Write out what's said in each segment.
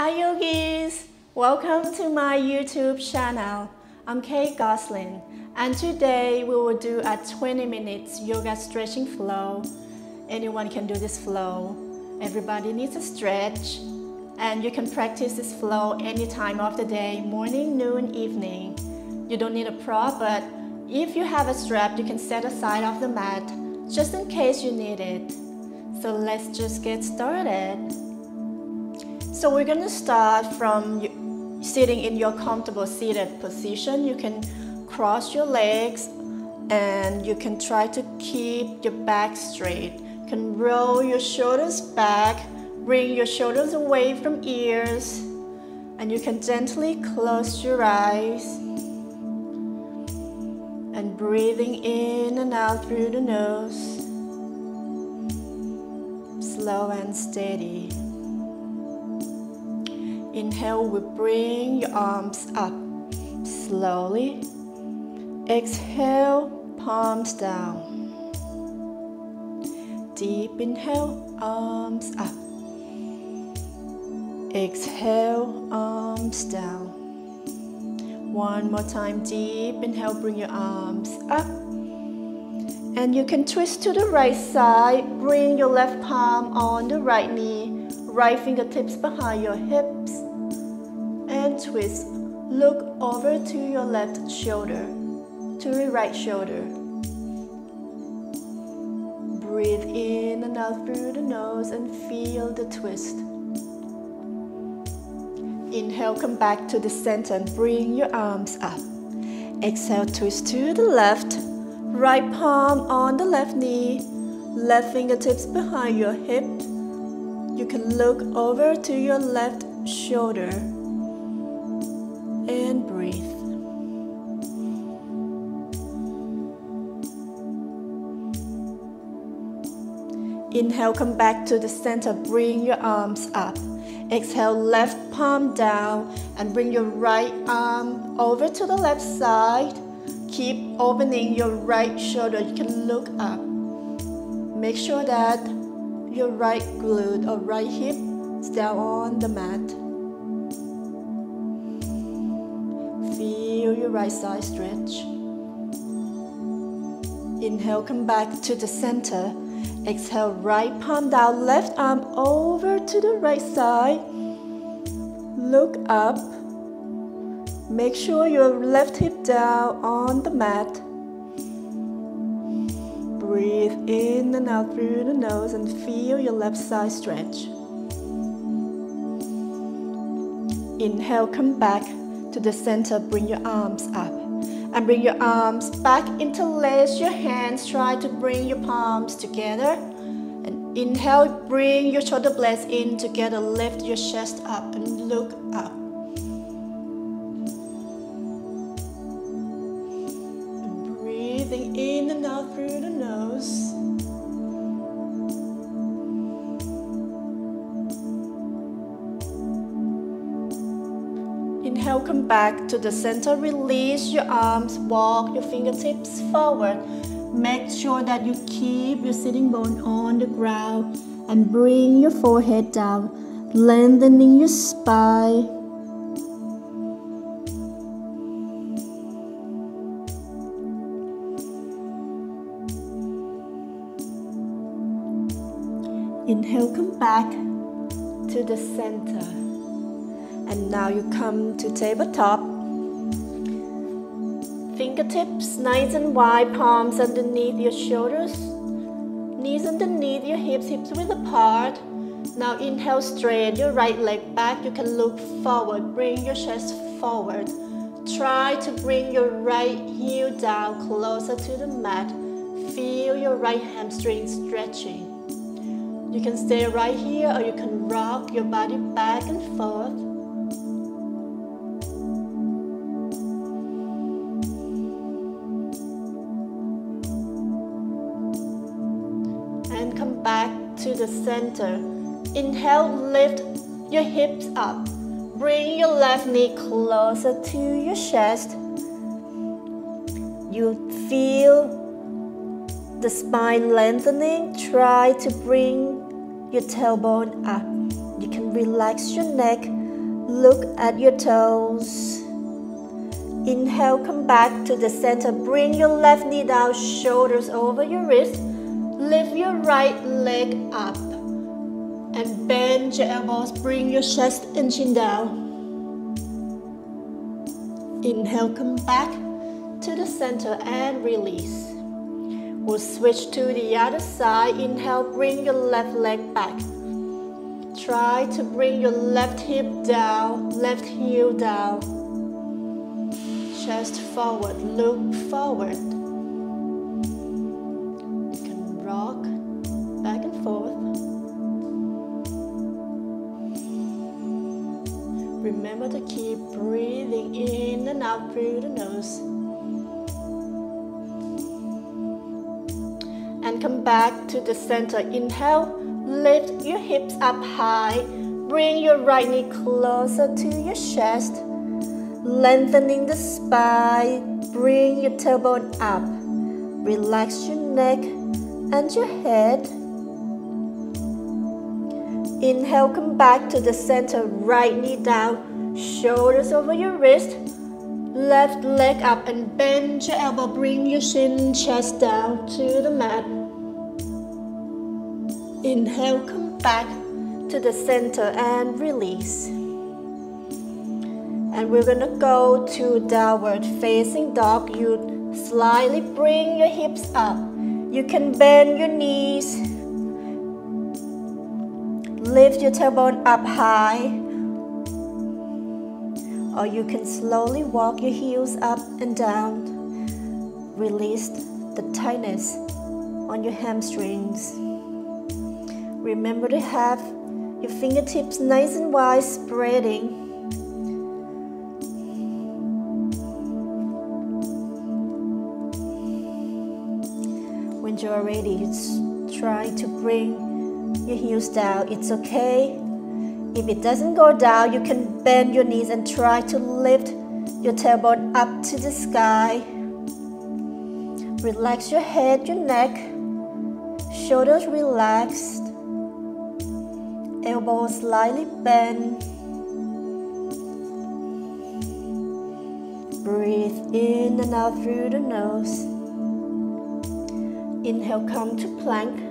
Hi yogis! Welcome to my YouTube channel. I'm Kae Gosslin and today we will do a 20 minutes yoga stretching flow. Anyone can do this flow. Everybody needs a stretch and you can practice this flow any time of the day, morning, noon, evening. You don't need a prop but if you have a strap you can set aside off the mat just in case you need it. So let's just get started. So we're gonna start from sitting in your comfortable seated position. You can cross your legs and you can try to keep your back straight. You can roll your shoulders back, bring your shoulders away from ears, and you can gently close your eyes and breathing in and out through the nose slow and steady. Inhale, we bring your arms up slowly. Exhale, palms down. Deep inhale, arms up. Exhale, arms down. One more time, deep inhale, bring your arms up. And you can twist to the right side. Bring your left palm on the right knee. Right fingertips behind your hips. Twist. Look over to your left shoulder. To your right shoulder. Breathe in and out through the nose and feel the twist. Inhale, come back to the center and bring your arms up. Exhale, twist to the left Right palm on the left knee, left fingertips behind your hip. You can look over to your left shoulder and breathe. Inhale, come back to the center, bring your arms up. Exhale, left palm down and bring your right arm over to the left side. Keep opening your right shoulder. You can look up. Make sure that your right glute or right hip is down on the mat. Right side stretch. Inhale, come back to the center. Exhale, right palm down, left arm over to the right side. Look up. Make sure your left hip down on the mat. Breathe in and out through the nose and feel your left side stretch. Inhale, come back to the center, bring your arms up. And bring your arms back, interlace your hands, try to bring your palms together. And inhale, bring your shoulder blades in together, lift your chest up and look up. Breathing in and out through the nose. Inhale, come back to the center. Release your arms, walk your fingertips forward. Make sure that you keep your sitting bone on the ground and bring your forehead down, lengthening your spine. Inhale, come back to the center. And now you come to tabletop. Fingertips nice and wide, palms underneath your shoulders. Knees underneath your hips, hips width apart. Now inhale straight your right leg back. You can look forward, bring your chest forward. Try to bring your right heel down closer to the mat. Feel your right hamstring stretching. You can stay right here or you can rock your body back and forth. The center. Inhale, lift your hips up. Bring your left knee closer to your chest. You feel the spine lengthening. Try to bring your tailbone up. You can relax your neck, Look at your toes. Inhale, come back to the center. Bring your left knee down, shoulders over your wrist. Lift your right leg up. And bend your elbows. Bring your chest and chin down. Inhale, come back to the center and release. We'll switch to the other side. Inhale, bring your left leg back. Try to bring your left hip down, left heel down. Chest forward, look forward. Through the nose. And come back to the center. Inhale Lift your hips up high. Bring your right knee closer to your chest. Lengthening the spine. Bring your tailbone up. Relax your neck and your head. Inhale, come back to the center. Right knee down. Shoulders over your wrist. Left leg up and bend your elbow. Bring your shin chest down to the mat. Inhale, come back to the center and release. And we're gonna go to downward facing dog. You slightly bring your hips up. You can bend your knees. Lift your tailbone up high. Or you can slowly walk your heels up and down. Release the tightness on your hamstrings. Remember to have your fingertips nice and wide spreading. When you're ready, try to bring your heels down. It's okay. If it doesn't go down, you can bend your knees and try to lift your tailbone up to the sky. Relax your head, your neck, shoulders relaxed elbows slightly bent. Breathe in and out through the nose. Inhale, come to plank.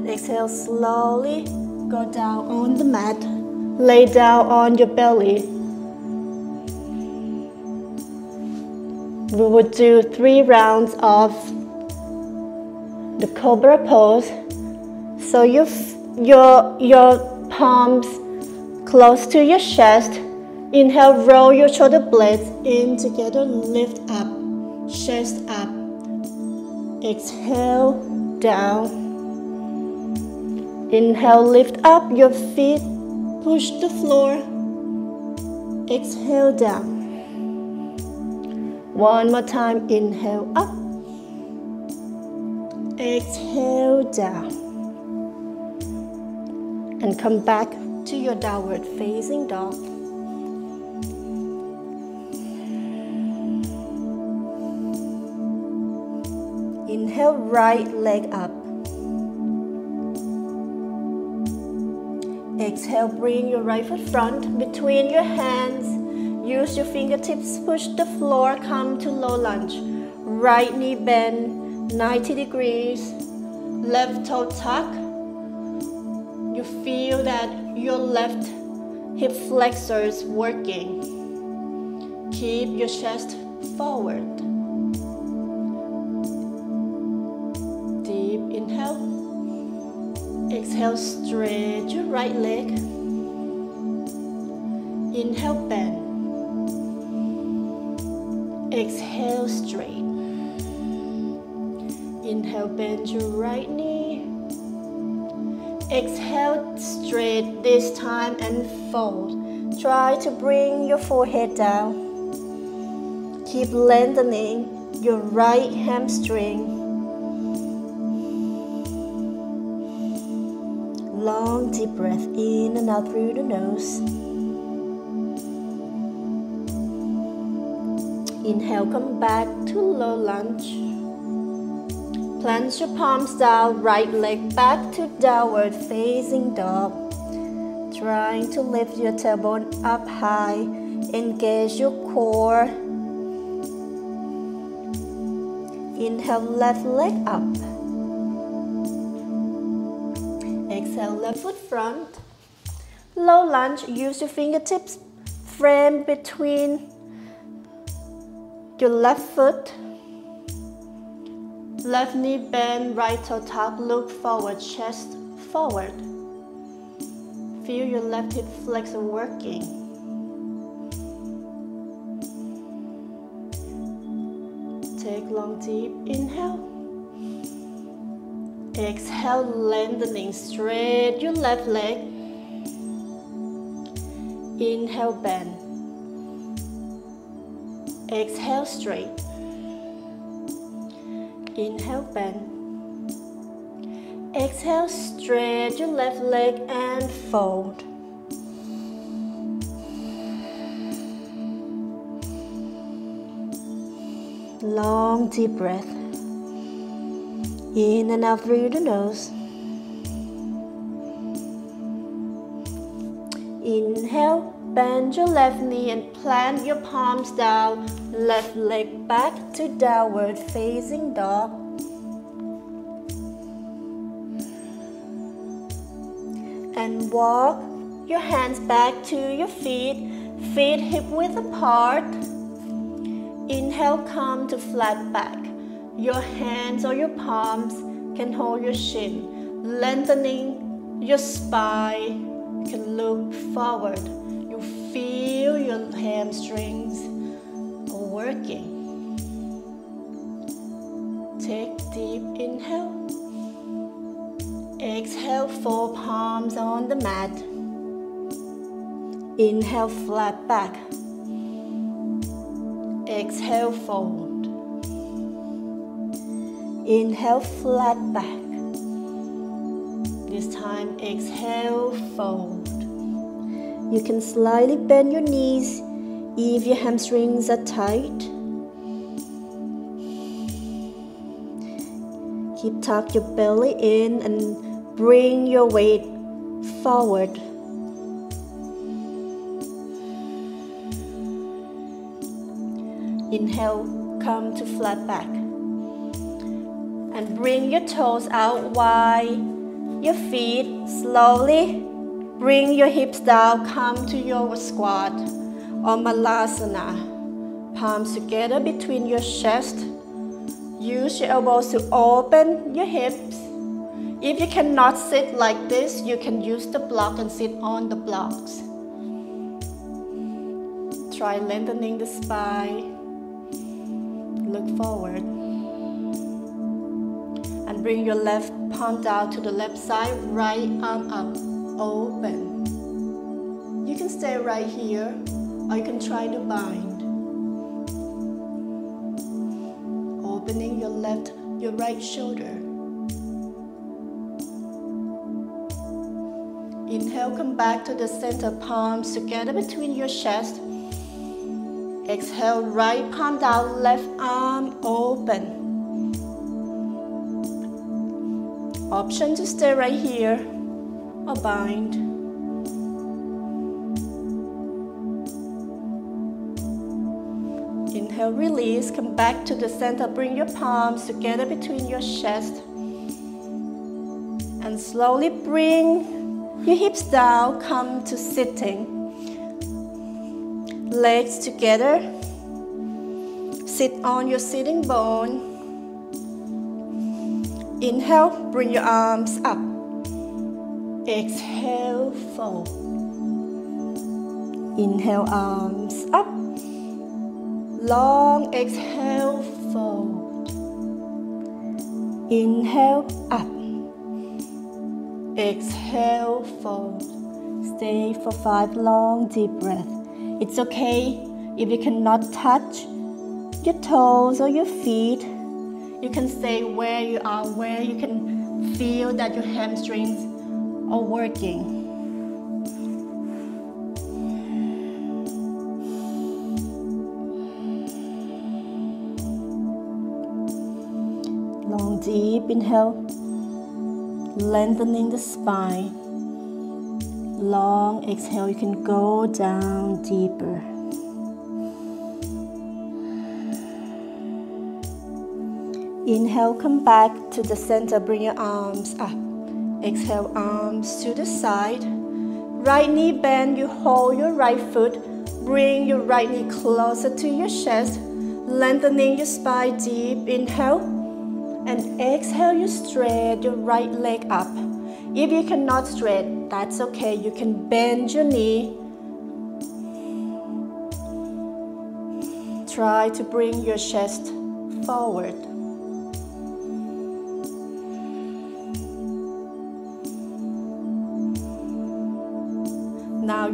And exhale, slowly go down on the mat. Lay down on your belly. We will do three rounds of the cobra pose. So your your your palms close to your chest. Inhale, roll your shoulder blades in together, lift up, chest up. Exhale, down. Inhale, lift up your feet, push the floor. Exhale, down. One more time, inhale up. Exhale down. And come back to your downward facing dog. Inhale, right leg up. Exhale, bring your right foot front between your hands. Use your fingertips, push the floor, come to low lunge. Right knee bend, 90 degrees, left toe tuck. You feel that your left hip flexor is working. Keep your chest forward. Exhale, stretch your right leg. Inhale, bend. Exhale, straight. Inhale, bend your right knee. Exhale, straight this time and fold. Try to bring your forehead down. Keep lengthening your right hamstring. Long deep breath in and out through the nose. Inhale, come back to low lunge. Plant your palms down, right leg back to downward facing dog. Trying to lift your tailbone up high. Engage your core. Inhale, left leg up. Left foot front. Low lunge, use your fingertips frame between your left foot Left knee bend, right toe top, look forward, chest forward. Feel your left hip flexor working. Take long deep inhale. Exhale, lengthening straight your left leg. Inhale, bend. Exhale, straight. Inhale, bend. Exhale, stretch your left leg and fold. Long deep breath. In and out through the nose. Inhale, bend your left knee and plant your palms down Left leg back to downward facing dog. And walk your hands back to your feet, feet hip width apart. Inhale, come to flat back. Your hands or your palms can hold your shin, lengthening your spine. You can look forward. You feel your hamstrings working. Take deep inhale. Exhale, four palms on the mat. Inhale, flat back. Exhale, fold. Inhale, flat back. This time, exhale, fold. You can slightly bend your knees if your hamstrings are tight, keep tuck your belly in and bring your weight forward. Inhale, come to flat back. Bring your toes out wide, your feet slowly. Bring your hips down, come to your squat or Malasana. Palms together between your chest. Use your elbows to open your hips. If you cannot sit like this, you can use the block and sit on the blocks. Try lengthening the spine. Look forward. Bring your left palm down to the left side, right arm up, open. You can stay right here or you can try to bind. Opening your left, your right shoulder. Inhale, come back to the center, palms together between your chest. Exhale, right palm down, left arm open. Option to stay right here or bind. Inhale, release. Come back to the center. Bring your palms together between your chest. And slowly bring your hips down. Come to sitting. Legs together. Sit on your sitting bone. Inhale, bring your arms up. Exhale, fold. Inhale, arms up. Long exhale, fold. Inhale, up. Exhale, fold. Stay for five long deep breaths. It's okay if you cannot touch your toes or your feet. You can stay where you are, where you can feel that your hamstrings are working. Long deep inhale, lengthening the spine. Long exhale, you can go down deeper. Inhale, come back to the center, bring your arms up. Exhale, arms to the side. Right knee bend, you hold your right foot. Bring your right knee closer to your chest, lengthening your spine deep. Inhale, and exhale, you straight your right leg up. If you cannot straight, that's okay. You can bend your knee. Try to bring your chest forward.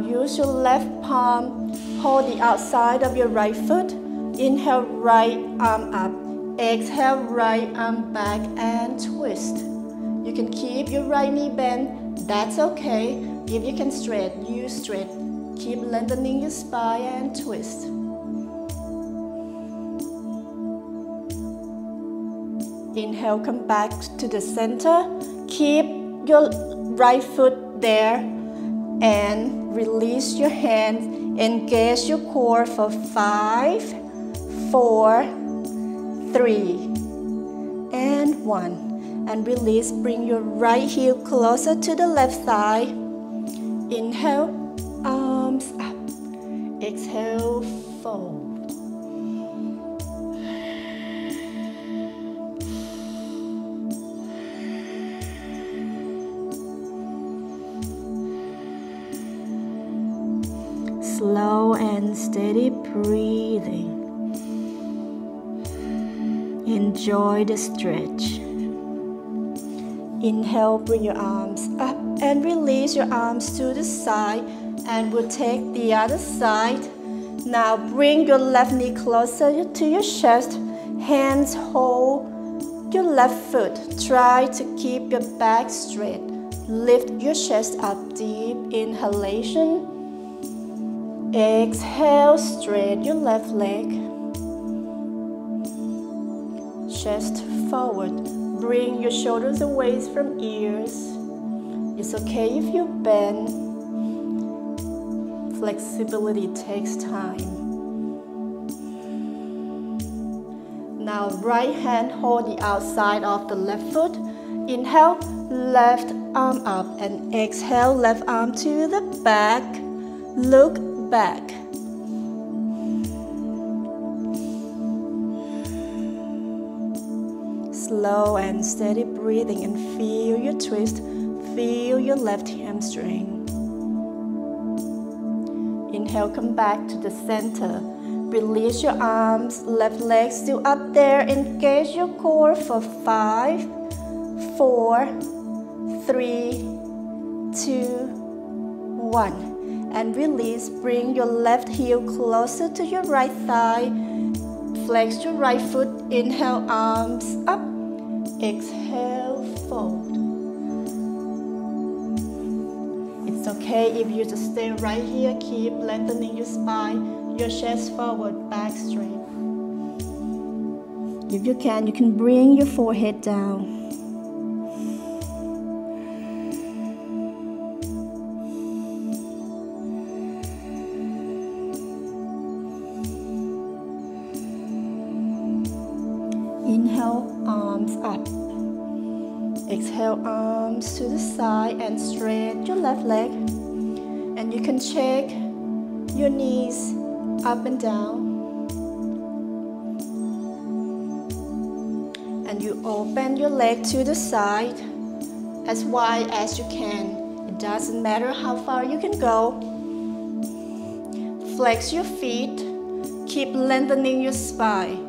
Use your left palm, hold the outside of your right foot. Inhale, right arm up. Exhale, right arm back and twist. You can keep your right knee bent, that's okay. If you can straight, you straight. Keep lengthening your spine and twist. Inhale, come back to the center. Keep your right foot there and release your hands. Engage your core for five, four, three, and one. And release, bring your right heel closer to the left thigh. Inhale, arms up. Exhale, fold. Steady breathing. Enjoy the stretch. Inhale, bring your arms up and release your arms to the side and we'll take the other side. Now bring your left knee closer to your chest. Hands hold your left foot. Try to keep your back straight. Lift your chest up deep. Inhalation. Exhale, straight your left leg. Chest forward. Bring your shoulders away from ears. It's okay if you bend. Flexibility takes time. Now right hand hold the outside of the left foot. Inhale, left arm up and exhale, left arm to the back. Look back. Slow and steady breathing and feel your twist. Feel your left hamstring. Inhale, come back to the center. Release your arms, left leg still up there. Engage your core for five, four, three, two, one and release. Bring your left heel closer to your right thigh. Flex your right foot. Inhale, arms up. Exhale, fold. It's okay if you just stay right here. Keep lengthening your spine, your chest forward, back straight. If you can, you can bring your forehead down. Left leg. And you can check your knees up and down. And you open your leg to the side as wide as you can. It doesn't matter how far you can go. Flex your feet. Keep lengthening your spine.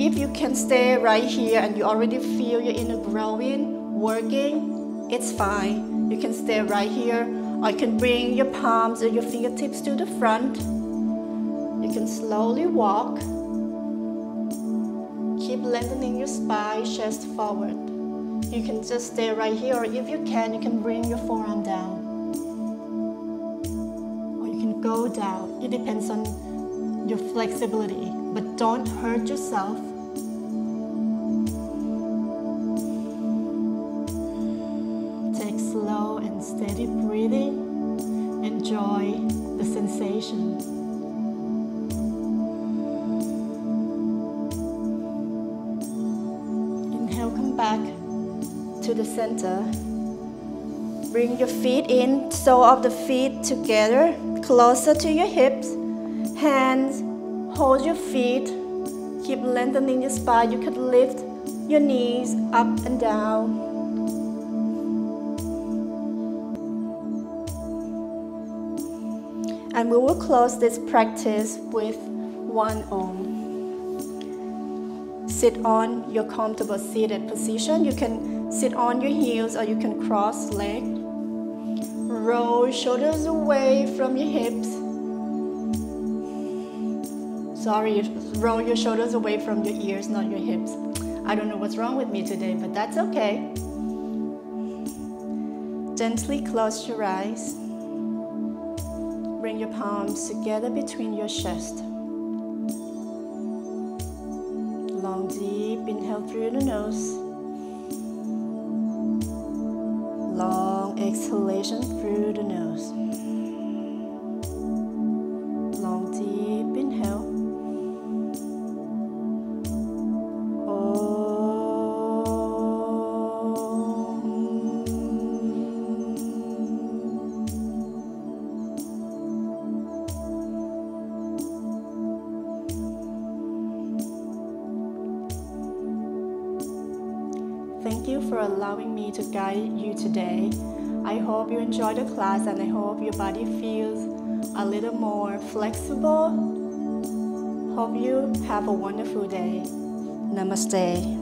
If you can stay right here and you already feel your inner growing, working, it's fine. You can stay right here or you can bring your palms or your fingertips to the front. You can slowly walk. Keep lengthening your spine, chest forward. You can just stay right here or if you can, you can bring your forearm down. Or you can go down. It depends on your flexibility, but don't hurt yourself. To the center. Bring your feet in, sole of the feet together, closer to your hips. Hands hold your feet. Keep lengthening your spine. You could lift your knees up and down. And we will close this practice with one arm. Sit on your comfortable seated position. You can sit on your heels or you can cross legs. Roll shoulders away from your hips. Sorry, roll your shoulders away from your ears, not your hips. I don't know what's wrong with me today, but that's okay. Gently close your eyes. Bring your palms together between your chest. Long, deep inhale through the nose. Exhalation through the nose. Guide you today I hope you enjoy the class and I hope your body feels a little more flexible. Hope you have a wonderful day. Namaste.